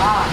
Ah.